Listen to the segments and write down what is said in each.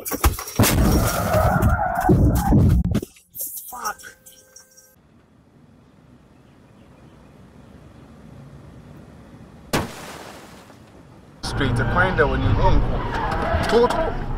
Straight to kwenda when you home. Total. Oh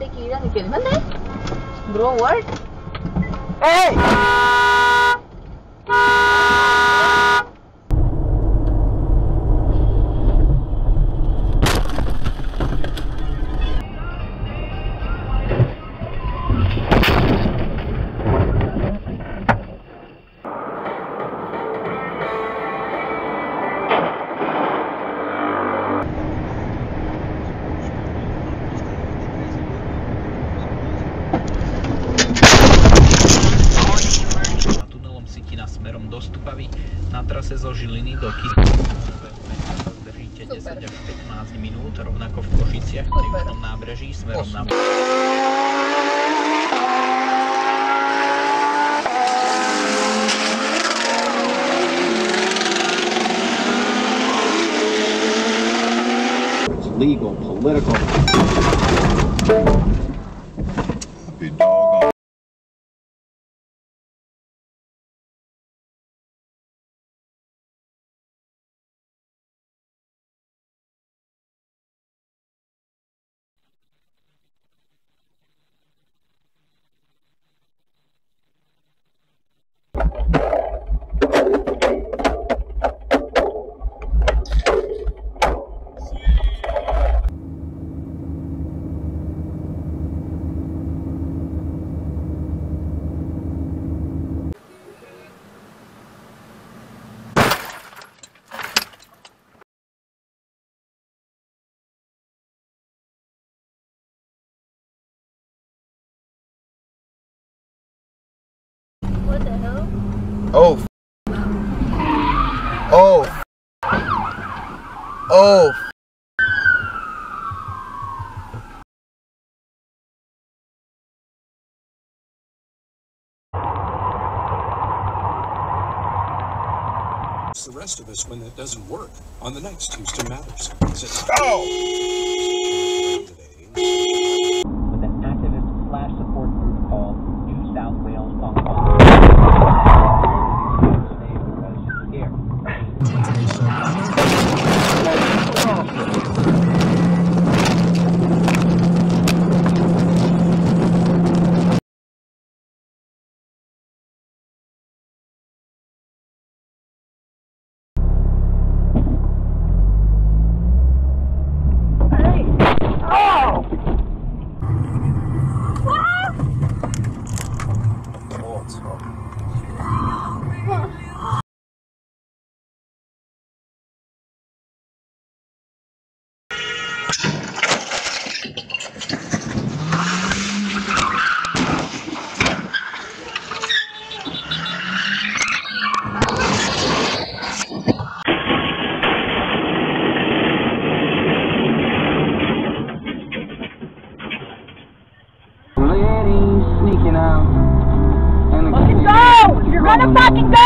で聞いたんだけど、なんで ?Grow word? えい15 minút, rovnako v Košiciach pri Super. južnom nábreží smerom na Legal, political. What the hell? Oh. Oh. Oh. f- oh, the rest of us when that doesn't work on the next Houston Matters. Oh.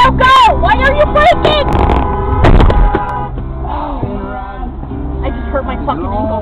Go, go! Why are you breaking? Oh, I just hurt my fucking ankle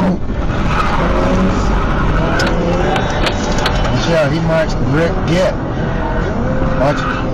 Yeah, Watch out, he might get. Watch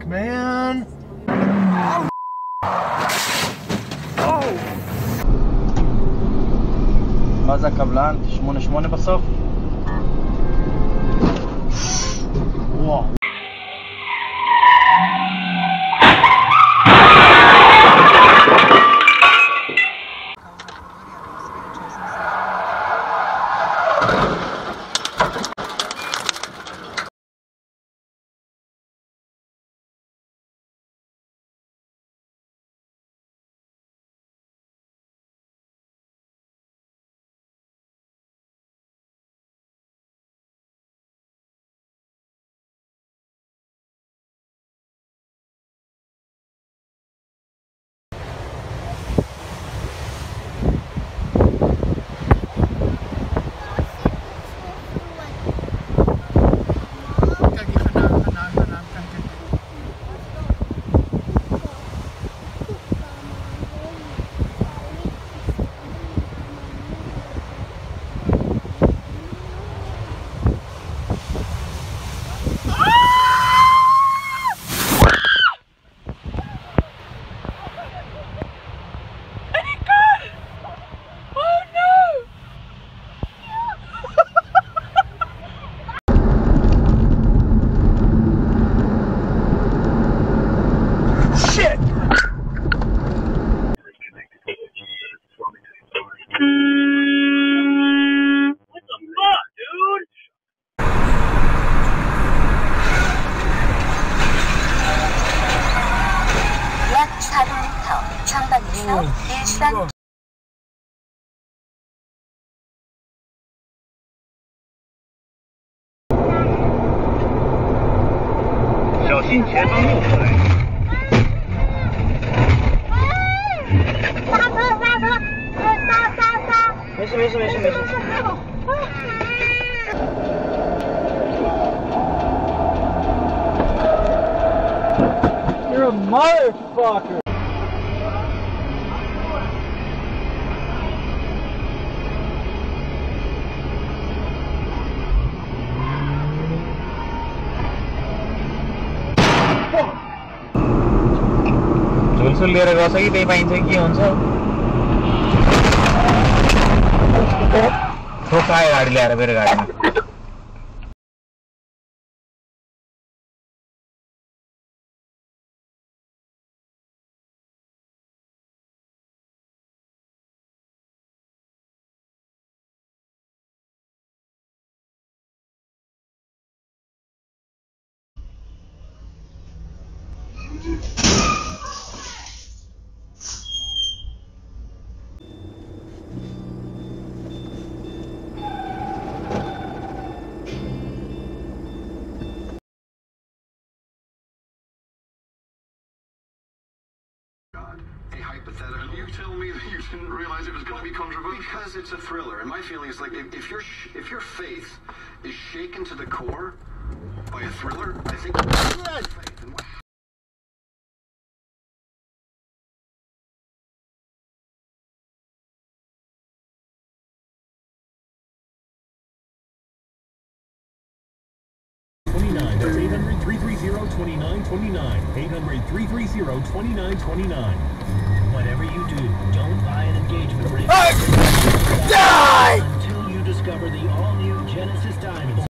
Fuck, man. מה זה הקבלן? 88 בסוף? Motherfucker! झुलसुल लिएर गछ कि त्यही पाइन्छ कि के हुन्छ ठोकायो गाडी ल्याएर मेरो गाडीमा me that you didn't realize it was going to be controversial. Because it's a thriller, and my feeling is like if, if your if your faith is shaken to the core by a thriller, I think. 2929. 800 330 2929. Whatever you do, don't buy an engagement ring. Die Until you discover the all new Genesis Diamonds.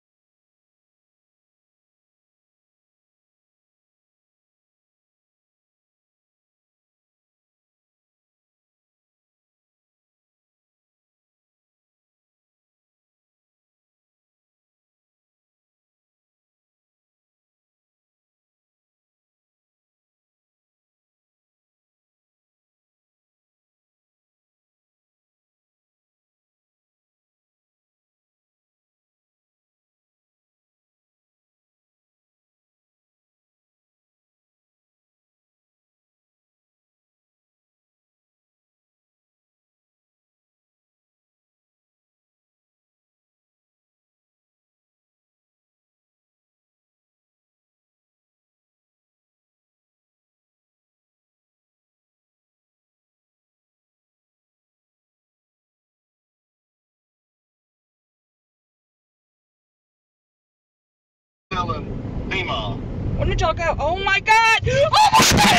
When did y'all go? Oh my god! Oh my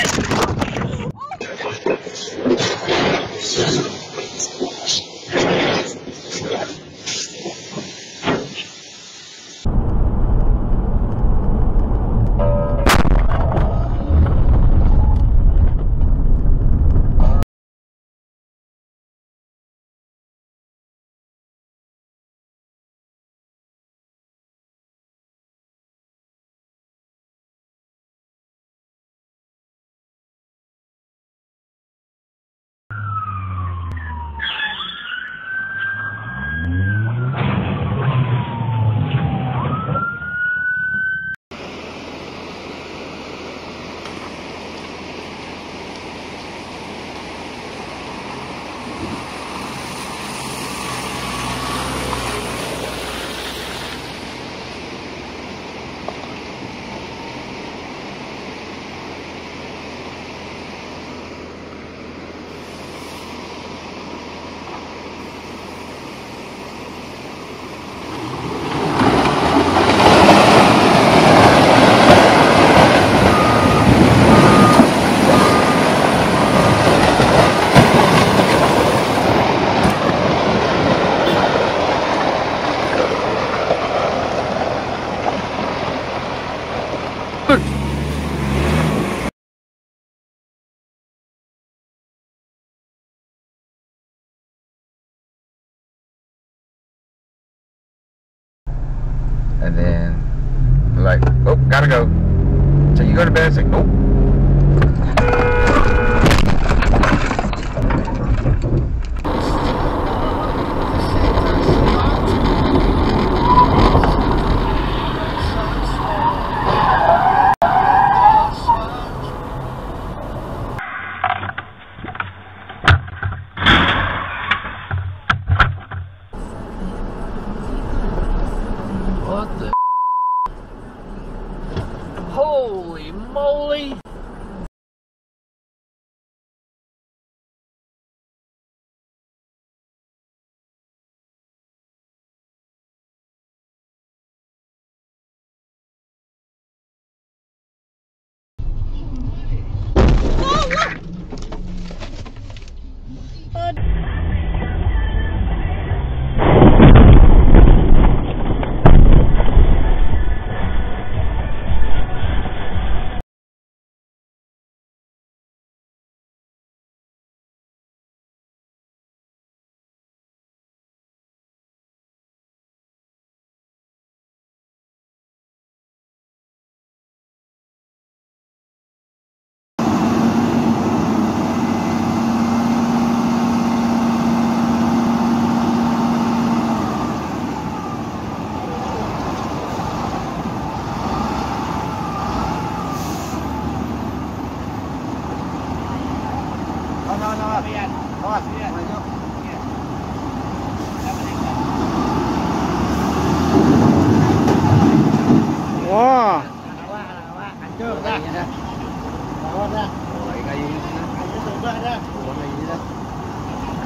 god! And then, like, oh, gotta go. So you go to bed, it's like, oh.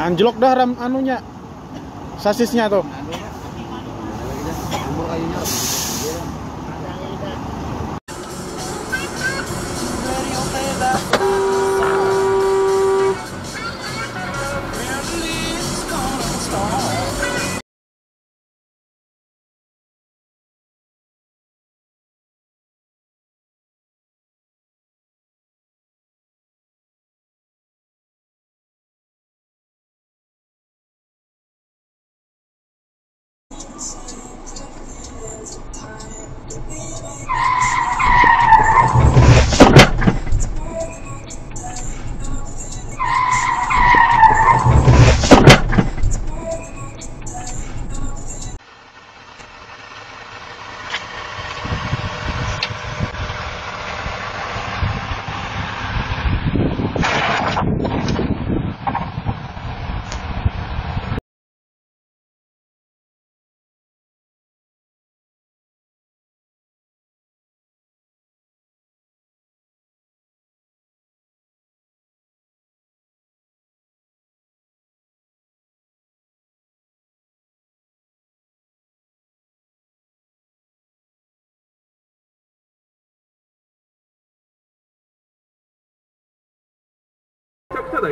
Anjlok dah ram anunya. Sasisnya tuh.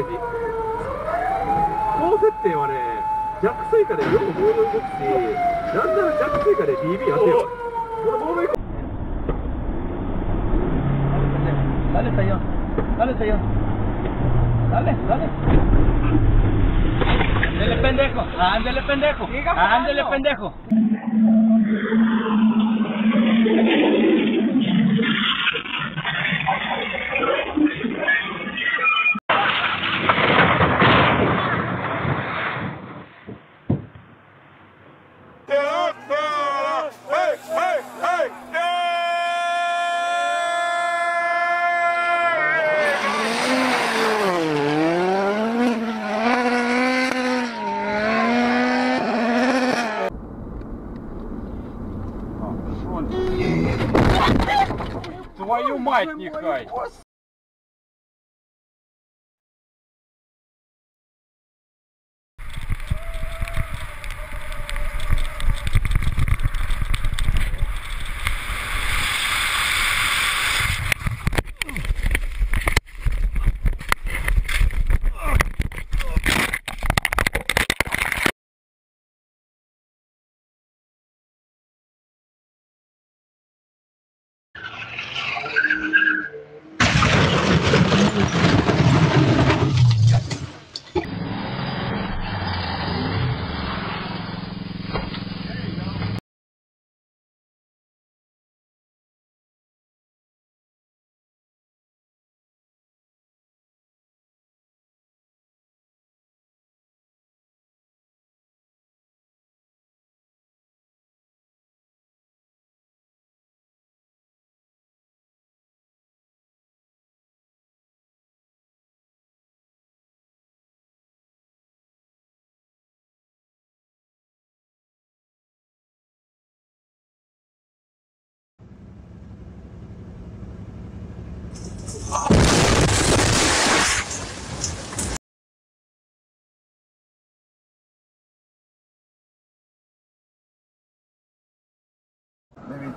大事高設定はね弱水下でよくボール動くしなんなら弱水下で BB 当てよこのボール Dale, señor. Dale, señor. Dale, dale. Ándele, pendejo. Ándele, pendejo. Ándele, pendejo.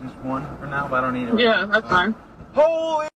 Just one for now, but I don't need it. Yeah, that's fine. Holy!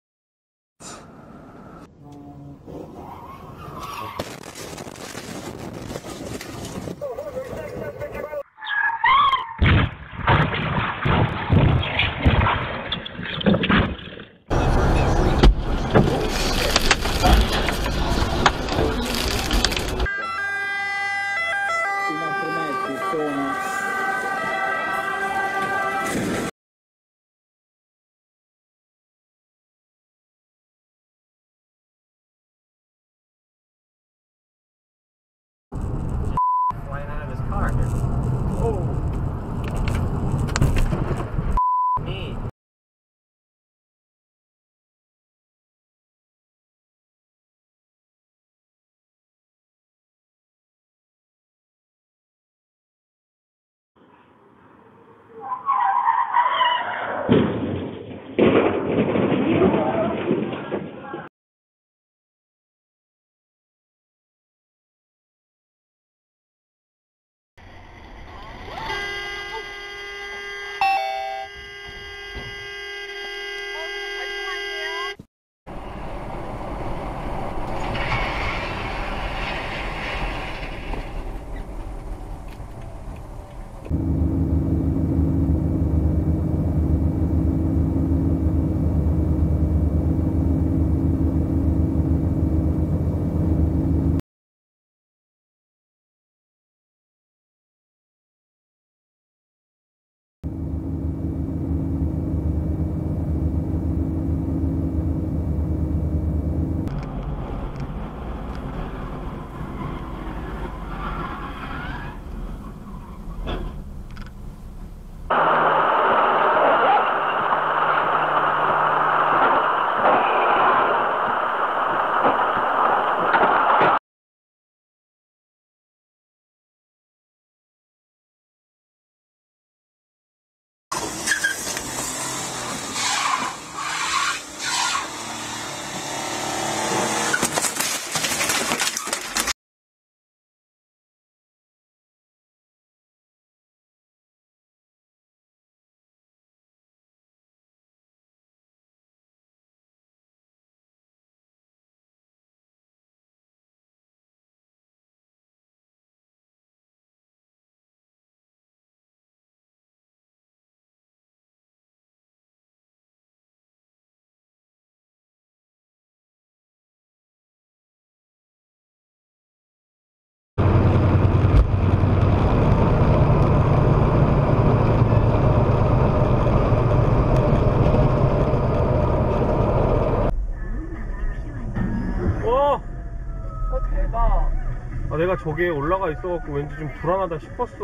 저기에 올라가 있어갖고 왠지 좀 불안하다 싶었어.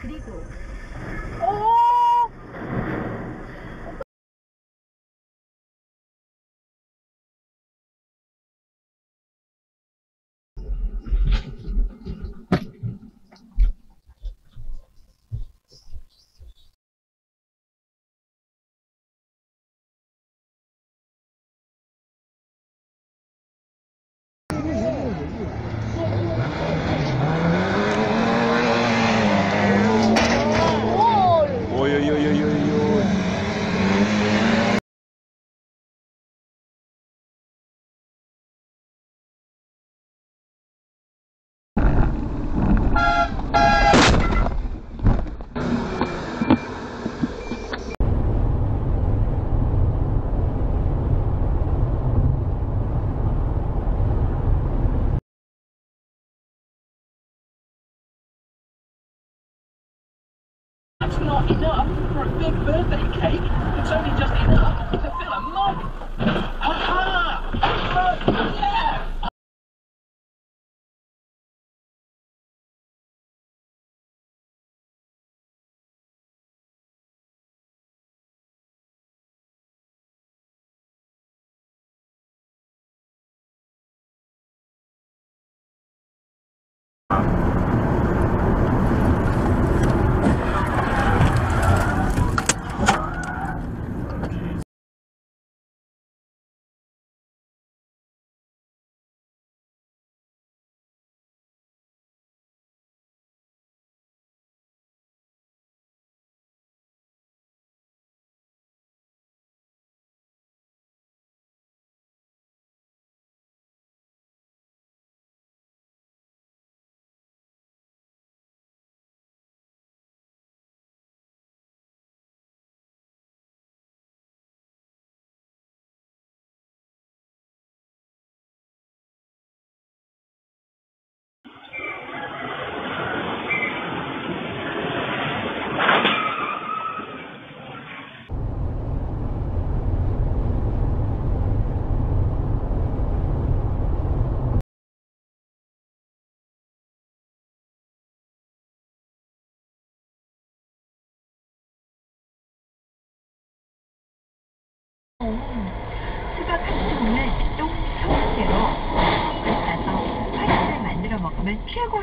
그리고 enough for a big birthday cake. It's only just enough 수박 한 스푼을 똥 소스대로 싸서 파스타를 만들어 먹으면 최고.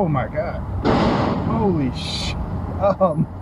Oh my god. Holy sh. Um.